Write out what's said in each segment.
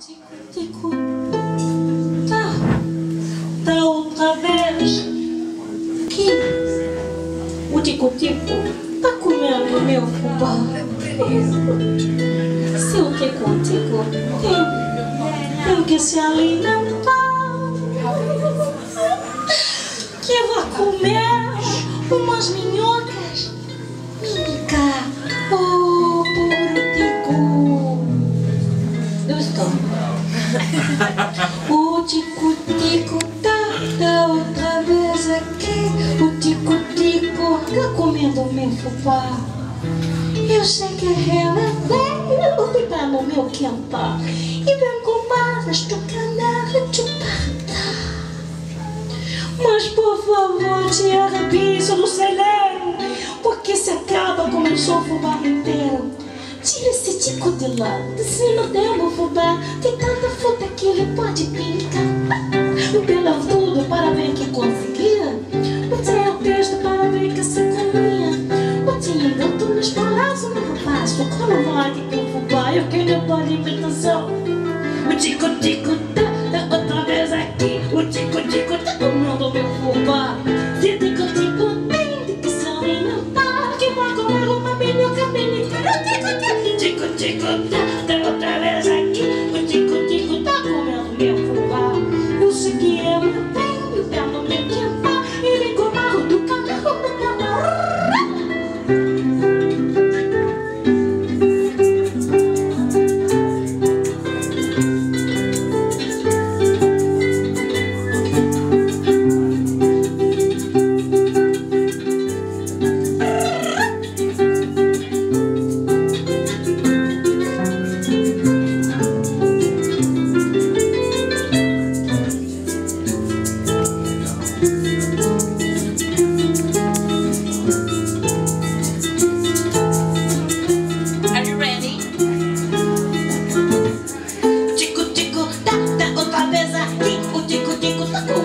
tico-tico. Tá, tá outra vez. Aqui. O tico-tico tá comendo meu fubá. Se o tico-tico tem, tem que se alimentar. Que vai comer umas minhocas. Minica, meu fubá. Eu sei que ela veio tá no meu quintal e vem com balas do canal chupada. Mas por favor, tira a bicho do celeiro, porque se acaba com o meu fubá inteiro. Tira esse tico de lá, de cima dela fubá, tem tanta fruta que ele pode Botei gato nos palácios, no rapaz, como vai que eu fubá, eu quero para alimentação. O tico-tico tá, tá outra vez aqui, o tico-tico tá comendo meu fubá. Se tico-tico tem de que se alimentar, que vai comer uma minhoca, minhoca, o tico-tico, tico-tico tá, tá outra vez aqui, o tico-tico tá comendo meu fubá. Eu sei que ela vem,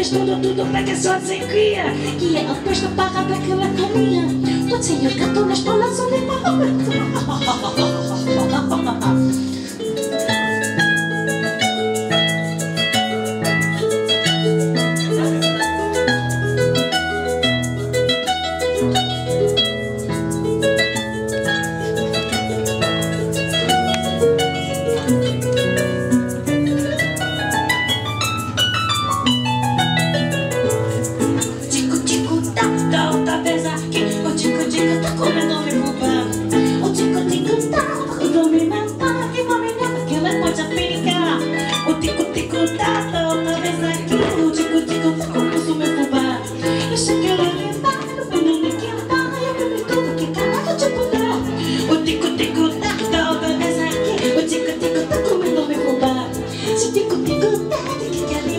fiz tudo, tudo pra que só se cria. Que é oposto para Goodbye.